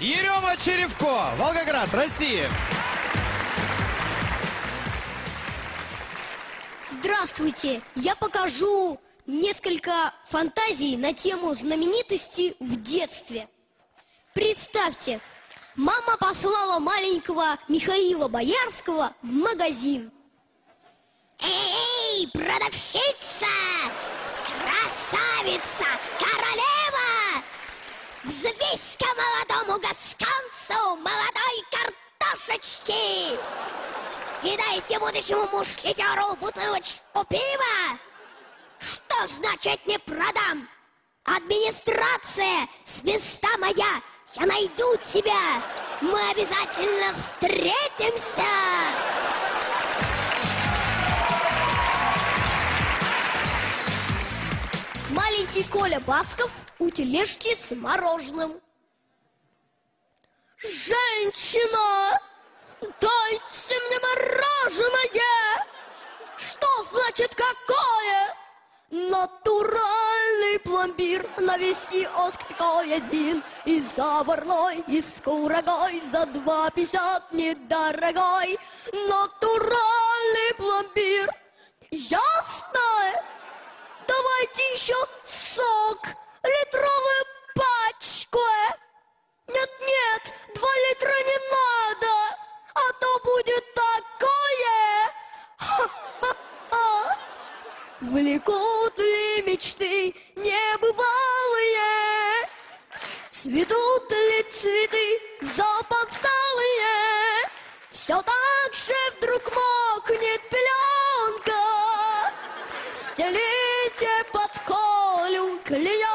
Ерема Черевко, Волгоград, Россия. Здравствуйте! Я покажу несколько фантазий на тему знаменитости в детстве. Представьте, мама послала маленького Михаила Боярского в магазин. Эй, продавщица! Красавица! Королева! Взвесь-ка молодому гасканцу молодой картошечки! И дайте будущему мушкетеру бутылочку пива! Что значит не продам? Администрация, свиста моя, я найду тебя! Мы обязательно встретимся! Коля Басков у тележки с мороженым. Женщина, дайте мне мороженое! Что значит какое? Натуральный пломбир на весь киоск такой один И заварной, и с курагой За два пятьдесят недорогой Натуральный пломбир Ясно? Давайте еще Влекут ли мечты небывалые? Цветут ли цветы запоздалые? Все так же вдруг мокнет пленка. Стелите под Колю клеенку.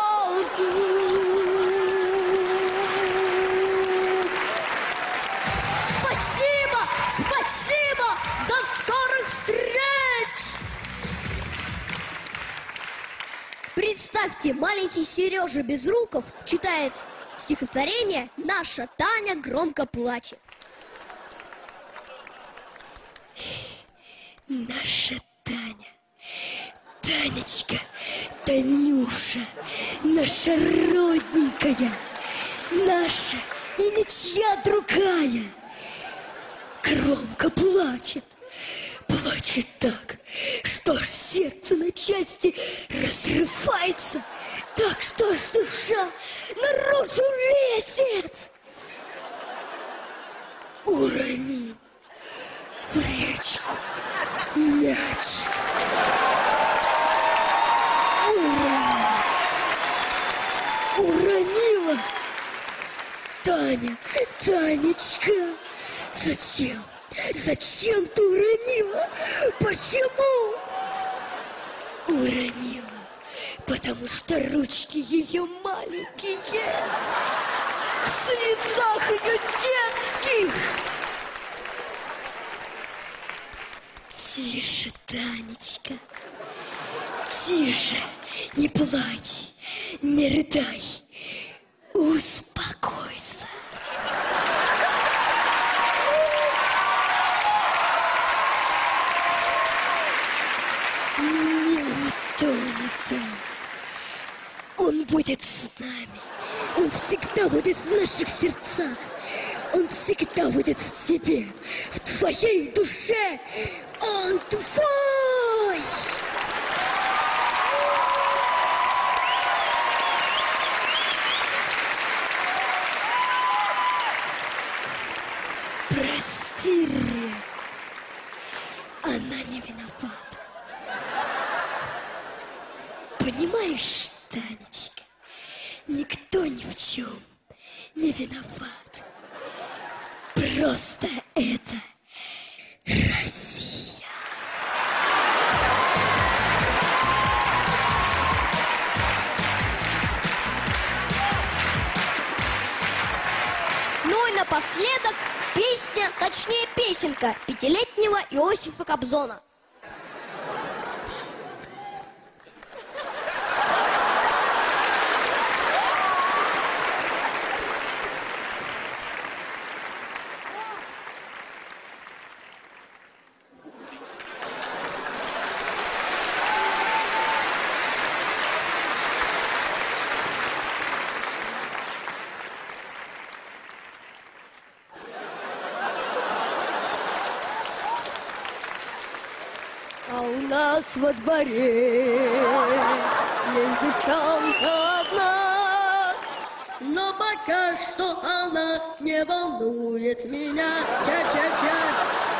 Представьте, маленький Сережа Безруков читает стихотворение «Наша Таня громко плачет». Наша Таня, Танечка, Танюша, наша родненькая, наша и ничья другая, громко плачет, плачет так, что аж сердце на части разрывается, так что аж душа наружу лезет. Урони в речку мяч. Уронила. Таня, Танечка, зачем? Зачем ты уронила? Почему? Уронила, потому что ручки ее маленькие, в слезах ее детских. Тише, Танечка, тише, не плачь, не рыдай, успокойся. Не утонет он. Он будет с нами. Он всегда будет в наших сердцах. Он всегда будет в тебе, в твоей душе. Он твой! Прости реку. Она не виновата. Понимаешь, Танечка, никто ни в чем не виноват. Просто это Россия. Ну и напоследок песня, точнее песенка пятилетнего Иосифа Кобзона. Нас во дворе есть девчонка одна, но пока что она не волнует меня. Ча-ча-ча.